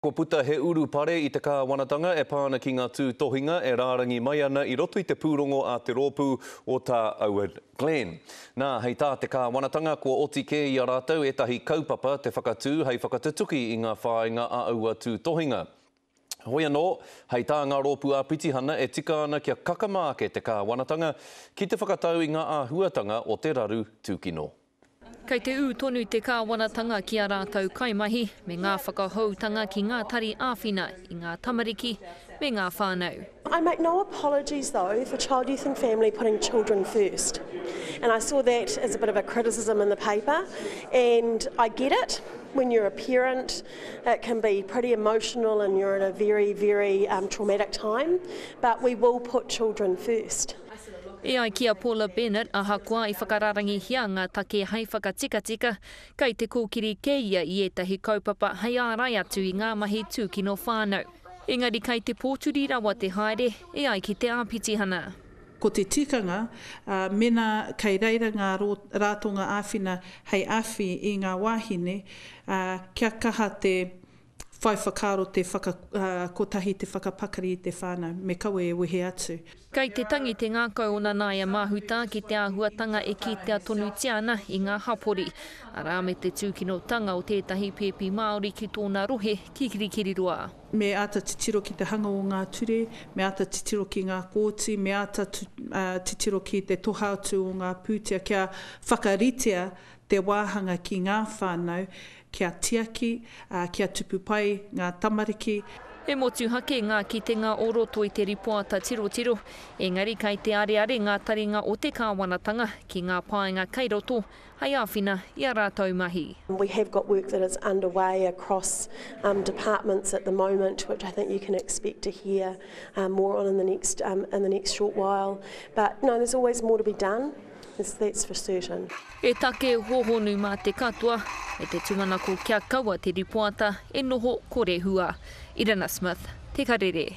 Kua puta he urupare i te kāwanatanga e pā ana ki ngā tūtohinga e rārangi mai ana i roto i te pūrongo a te rōpū o Tā Owen Glenn. Nā, hei tā te kāwanatanga, kua oti kē i a rātou ētahi kaupapa te whakatū hei whakatutuki i ngā whāinga a aua tūtohinga. Hoi anō, hei tā ngā rōpū ā-pitihana e tika ana kia kakama ake te kāwanatanga ki te whakatau i ngā āhuatanga o te raru tūkino. Kei te ū tonu te kāwanatanga ki ā rātou kaimahi me ngā whakahoutanga ki ngā tari āwhina i ngā tamariki me ngā whānau. I make no apologies though for Child, Youth and Family putting children first and I saw that as a bit of a criticism in the paper and I get it, when you're a parent it can be pretty emotional and you're in a very, very traumatic time but we will put children first. E ai ki a Paula Bennett, ahakoa i whakarārangihia ngā take hei whakatikatika, kei te kōkiri kē ia i ētahi kaupapa hei ārai atu i ngā mahi tūkino whānau. Engari kei te pōturi rawa te haere, e ai ki te āpitihana. Ko te tikanga, mēnā kei reira ngā rātonga āwhina hei awhi i ngā wāhine, kia kaha te. Whai whakaaro te whaka, ā, kotahi te whakapakari i te whānau, me kawe e wehe atu. Kei te tangi te ngākau o Nanaia Mahuta ki te āhuatanga e kitea tonutia ana i ngā hapori, arā, me te tūkinotanga o tētahi pēpi Māori ki tōna rohe, ki Kirikiriroa. Me āta titiro ki te hanga o ngā ture, me āta titiro ki ngā kooti, me āta titiro ki te toha atu o ngā pūtea kia whakaritea te wāhanga ki ngā whānau, Kia tiaki, ā, kia tupu pai ngā tamariki. He motuhake ngā kitenga o roto i te ripoata tirotiro, engari kei te areare ngā taringa o te kāwanatanga ki ngā pānga kei roto hei āwhina i a rātou mahi. We have got work that is under way across departments at the moment which I think you can expect to hear more on in the next short while but no there's always more to be done. This that's for certain. E take hohonu mā te katoa, me te tumanako kia kaua te ripoata e noho kore hua. Irina Smith, Te Karere.